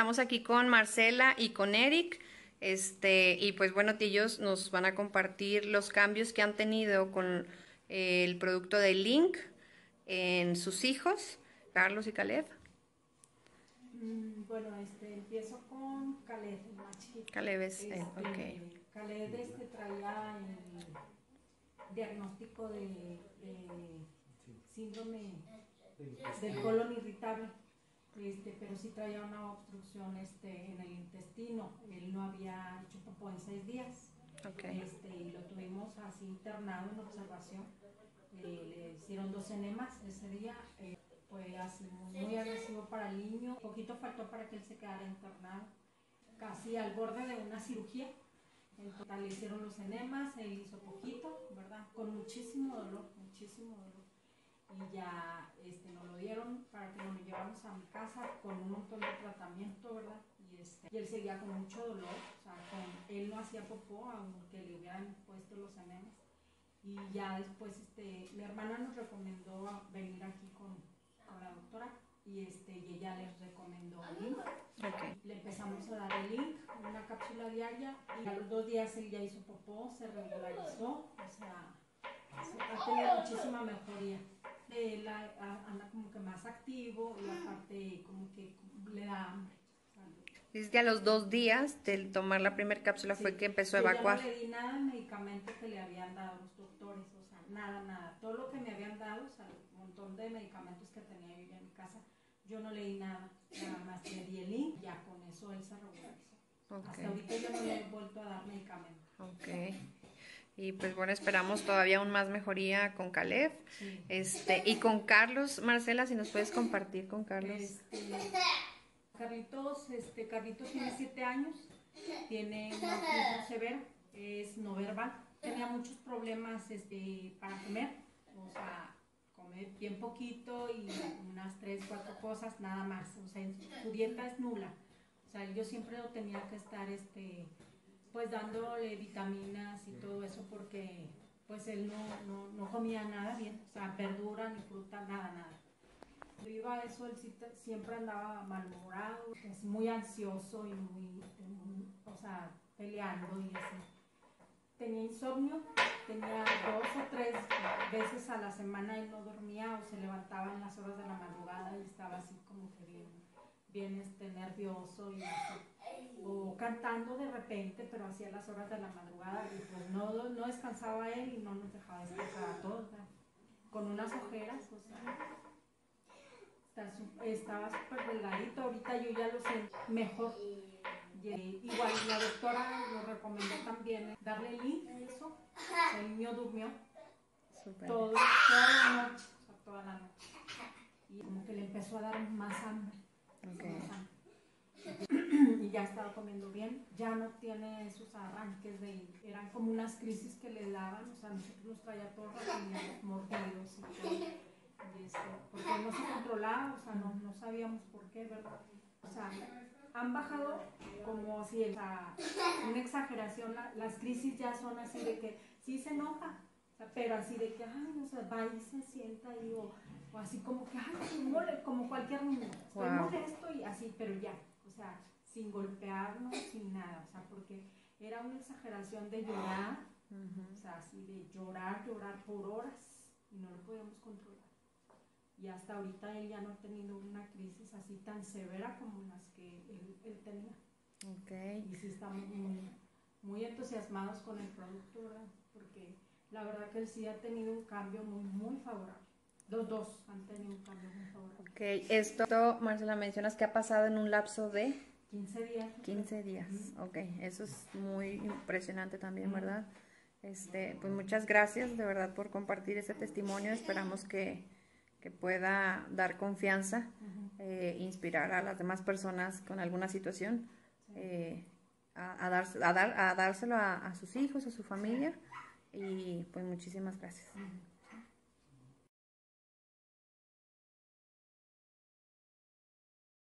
estamos aquí con Marcela y con Eric. Este, y pues bueno, ellos nos van a compartir los cambios que han tenido con eh, el producto de Link en sus hijos, Carlos y Caleb. Mm, bueno, este, empiezo con Caleb, el más chiquito. Caleb es, este, ok. Caleb este, traía el diagnóstico de, de síndrome del colon irritable este, pero sí traía una obstrucción este, en el intestino. Él no había hecho popó en seis días. Este, y lo tuvimos así internado en observación. Eh, le hicieron dos enemas ese día. Eh, fue así muy, agresivo para el niño. Poquito faltó para que él se quedara internado, casi al borde de una cirugía. En le hicieron los enemas, él hizo poquito, ¿verdad? Con muchísimo dolor, muchísimo dolor y ya este, nos lo dieron para que nos lo lleváramos a mi casa con un montón de tratamiento, ¿verdad? Y, este, y él seguía con mucho dolor, o sea, él no hacía popó aunque le hubieran puesto los enemas. Y ya después este, mi hermana nos recomendó venir aquí con, con la doctora y, este, y ella les recomendó el link. Le empezamos a dar el link, una cápsula diaria y a los dos días él ya hizo popó, se regularizó, o sea, ha tenido muchísima mejoría él anda como que más activo y aparte como que le da hambre. Dice que a los dos días de tomar la primera cápsula fue que empezó a evacuar. Yo no le di nada de medicamento que le habían dado los doctores, o sea, nada, nada. Todo lo que me habían dado, o sea, un montón de medicamentos que tenía yo ya en mi casa, yo no le di nada. Nada más le di el link, ya con eso él se regularizó. Hasta ahorita yo no le he vuelto a dar medicamento. Ok. Y pues bueno, esperamos todavía aún más mejoría con Caleb. Este, y con Carlos, Marcela, si nos puedes compartir con Carlos. Este, Carlitos, este, Carlitos tiene siete años, tiene una severa, es no verbal. Tenía muchos problemas este, para comer, o sea, comer bien poquito y unas tres, cuatro cosas, nada más. O sea, su dieta es nula. O sea, yo siempre lo tenía que estar, este, pues dándole vitaminas y todo eso porque pues él no, no, comía nada bien, o sea, verdura ni fruta, nada, nada. Debido a eso, él siempre andaba malhumorado, es muy ansioso y muy, o sea, peleando y así. Tenía insomnio, tenía dos o tres veces a la semana él no dormía o se levantaba en las horas de la madrugada y estaba así como que bien, bien este, nervioso y así o cantando de repente, pero hacía las horas de la madrugada y pues no, no descansaba él y no nos dejaba descansar a todos, con unas ojeras, o sea, estaba súper delgadito, ahorita yo ya lo sé mejor. igual la doctora lo recomendó también darle link eso, el niño durmió toda la noche, o sea, toda la noche. Y como que le empezó a dar más hambre. Y ya estaba comiendo bien, ya no tiene esos arranques de, eran como unas crisis que le daban, o sea, nosotros nos traía todos mordidos y todo, este, porque no se controlaba, o sea, no, no sabíamos por qué, ¿verdad? O sea, han bajado como si, o una exageración, las crisis ya son así de que sí se enoja, pero así de que, ay, o sea, va y se sienta o, o así como que, ay, como cualquier niño, estoy molesto y así, pero ya, o sea, sin golpearnos, sin nada, o sea, porque era una exageración de llorar, o sea, así de llorar, llorar por horas y no lo podíamos controlar. Y hasta ahorita él ya no ha tenido una crisis así tan severa como las que él, tenía. Okay. Y sí estamos muy, muy entusiasmados con el producto, ¿verdad? Porque la verdad que él sí ha tenido un cambio muy, muy favorable. Los dos. Han tenido muy. Ok, esto, Marcela, mencionas que ha pasado en un lapso de... 15 días. 15 días, ok, eso es muy impresionante también, ¿verdad? Este, pues muchas gracias de verdad por compartir ese testimonio, esperamos que, que pueda dar confianza, eh, inspirar a las demás personas con alguna situación, eh, a, a, a, dar, a dárselo a, a, sus hijos, a su familia, y pues muchísimas gracias.